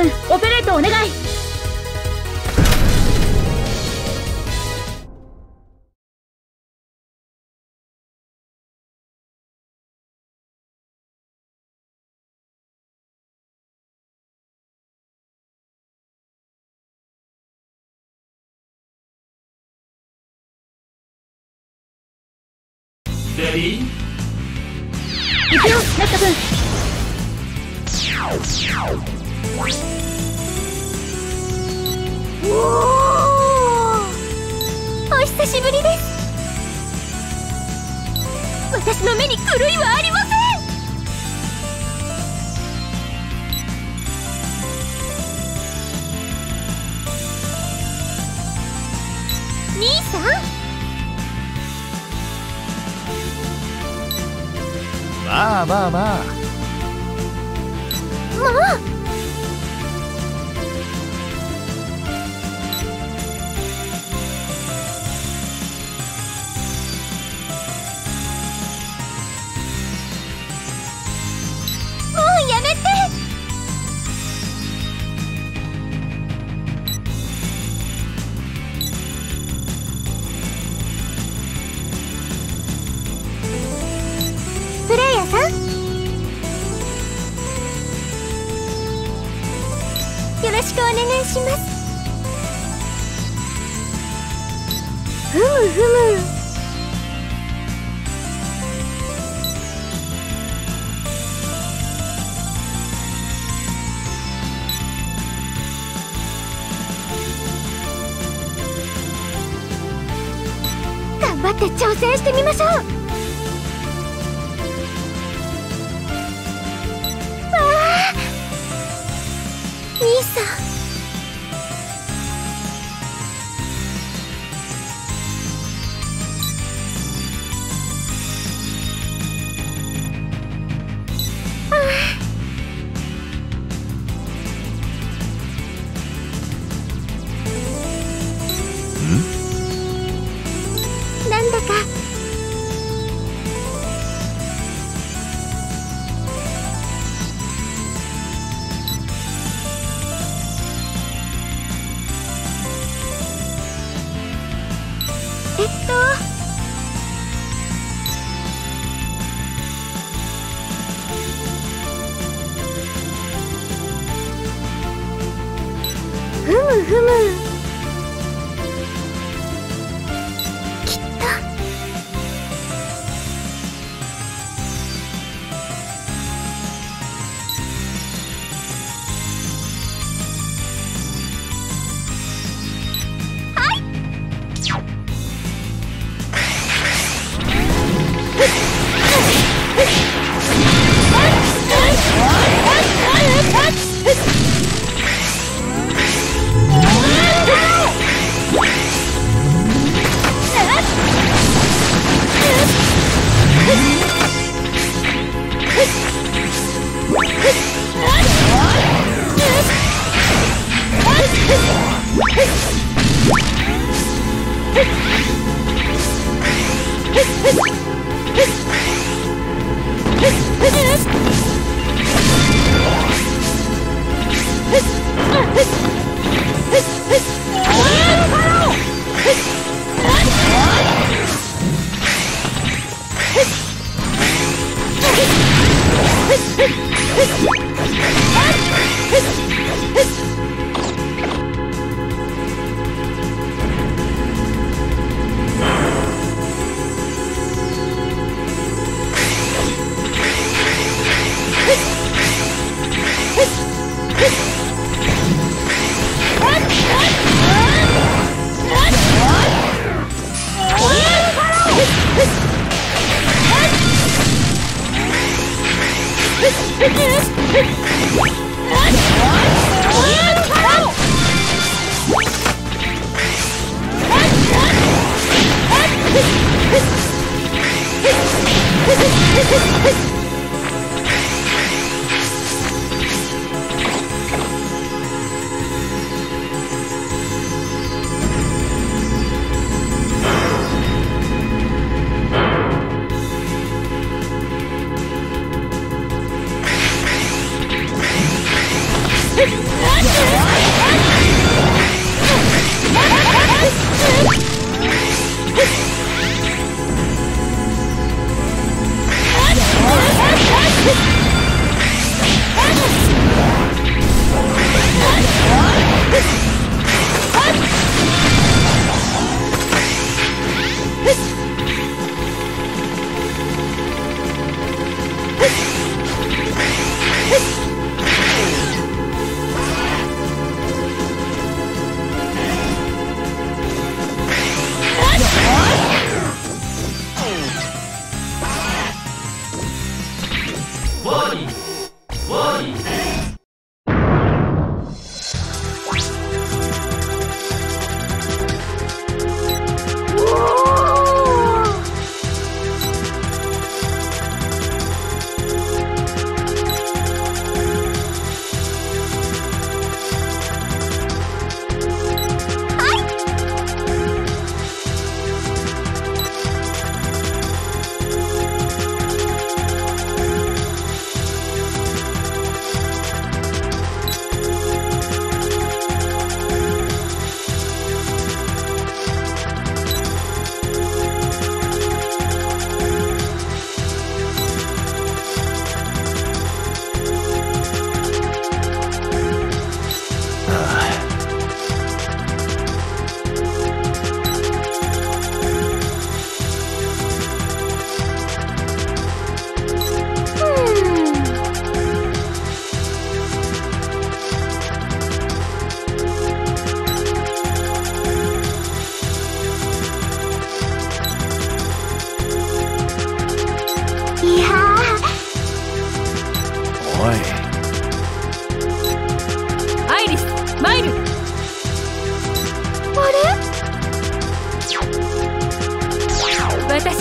君オペレートお願い。レディー行くよ、ネット君おお久しぶりです。私の目に狂いはありません。兄さん？まあまあまあ。お願いします。ふむふむ。頑張って挑戦してみましょう。ふむ Ah! Hit! Hey!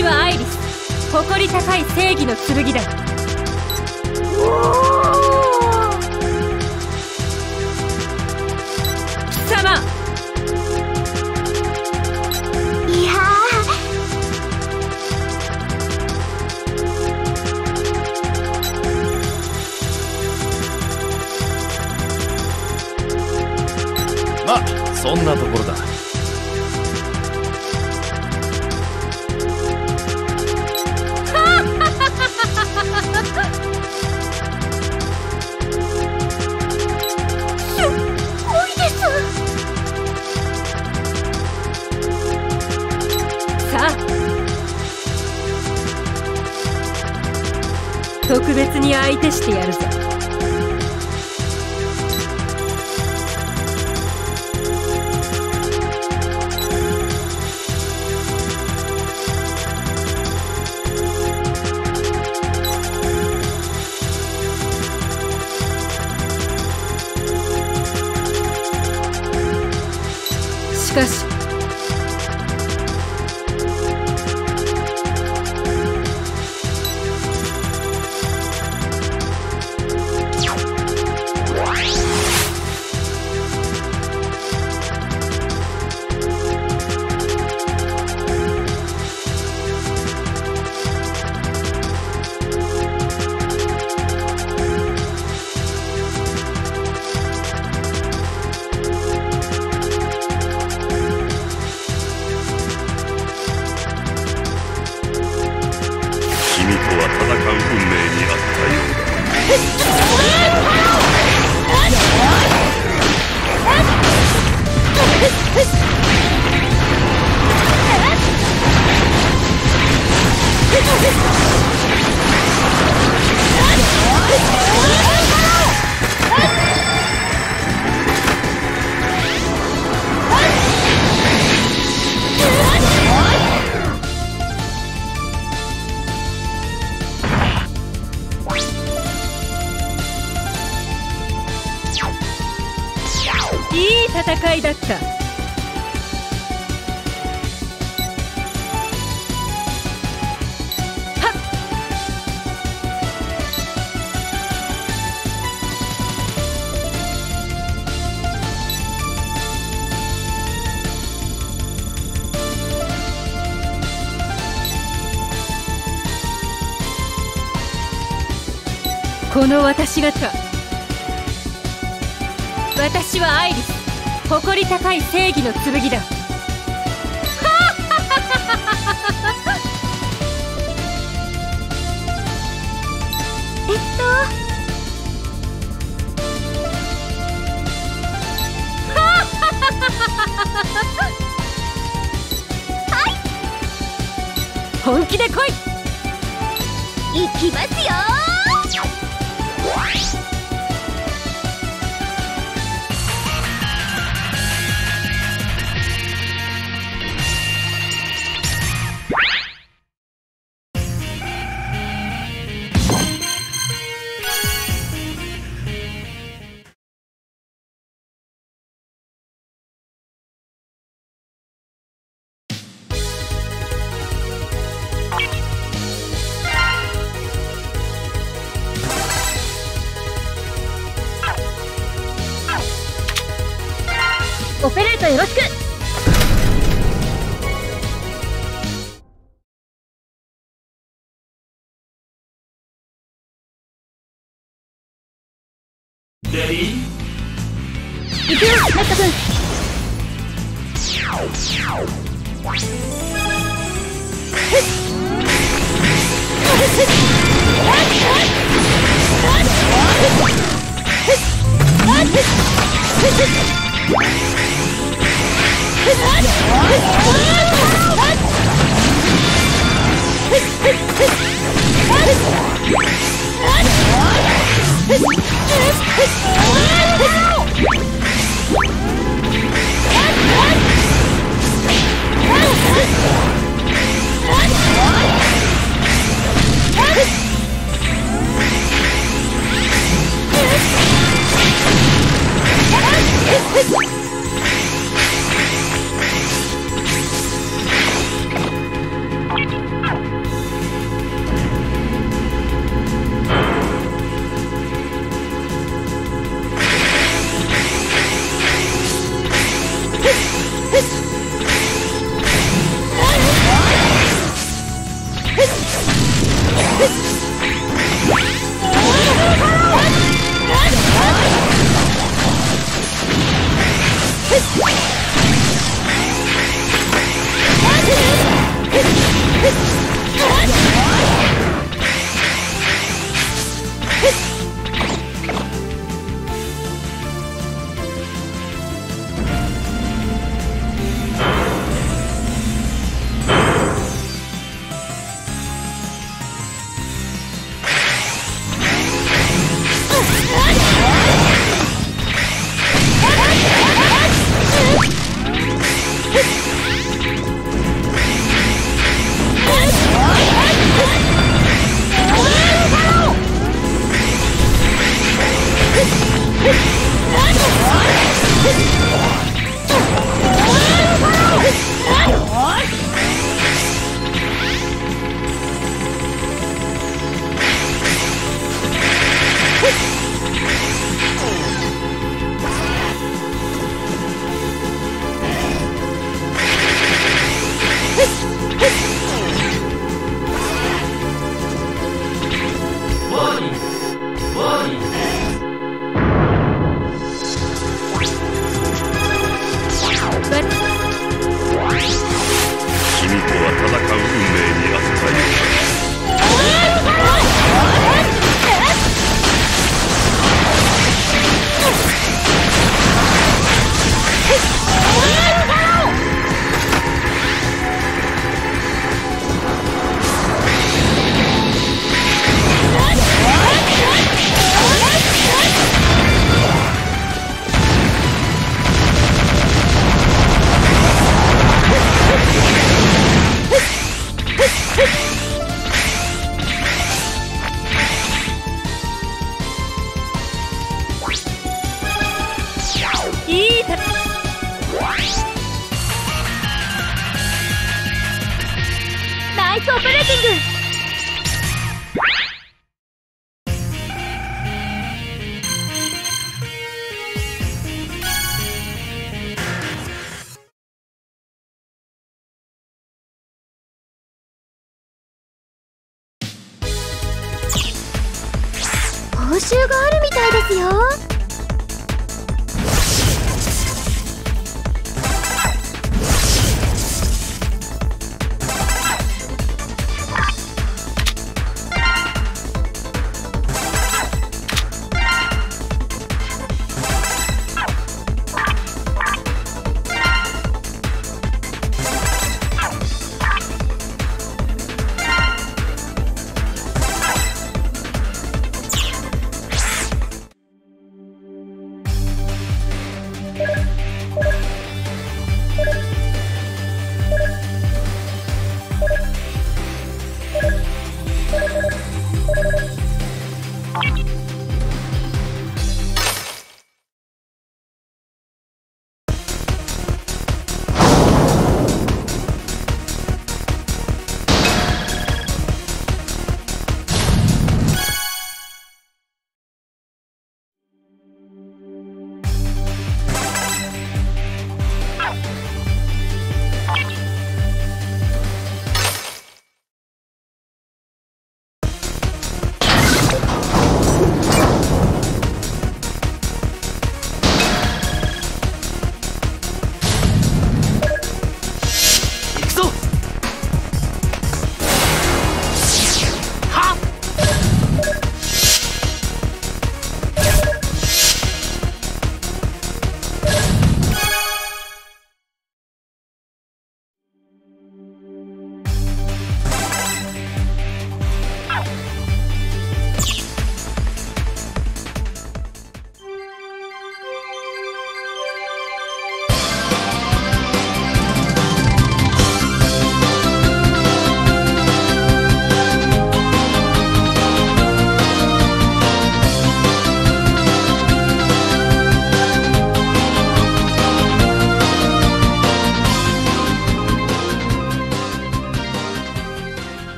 はアイリス。誇り高い正義の剣だ。貴様。いやまあそんなところだ。し戦いだった。この私がか私はアイリス誇り高い正義の剣だ。えっと？本気で来い。いきますよオペレートよろしく What? 報酬があるみたいですよ。